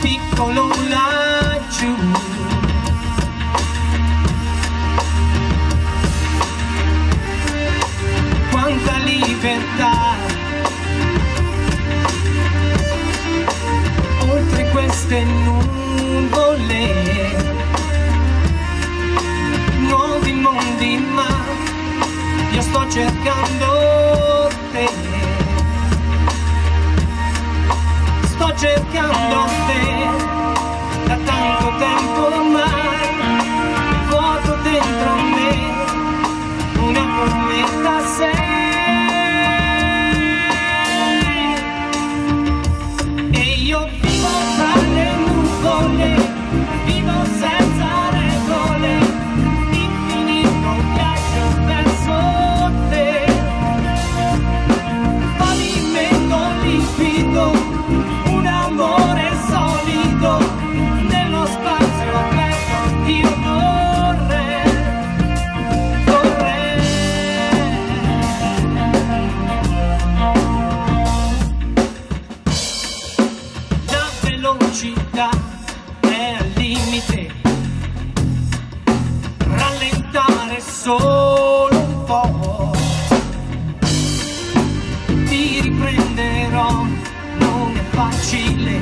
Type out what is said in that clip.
piccolo laggiù. Quanta libertà. Oltre queste nuvole nuovi mondi ma io sto cercando sto cercando te da velocità è al limite. Rallentare solo un po' ti riprenderò non è facile